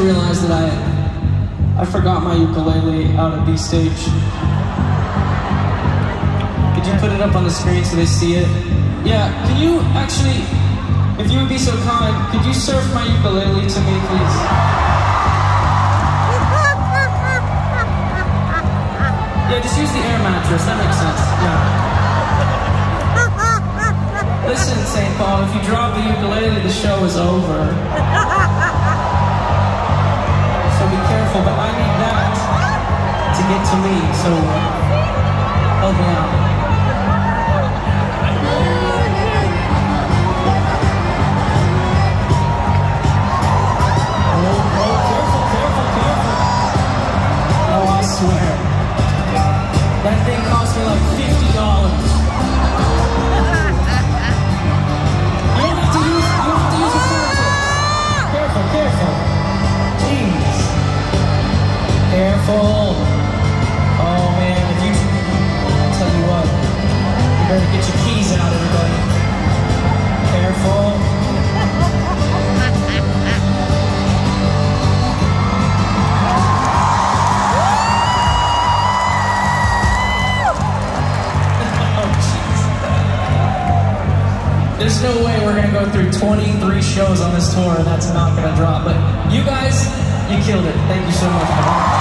realized that I I forgot my ukulele out at B stage. Could you put it up on the screen so they see it? Yeah, can you actually, if you would be so kind, could you surf my ukulele to me, please? Yeah, just use the air mattress. That makes sense. Yeah. So help me out. There's no way we're gonna go through 23 shows on this tour and that's not gonna drop. But you guys, you killed it. Thank you so much.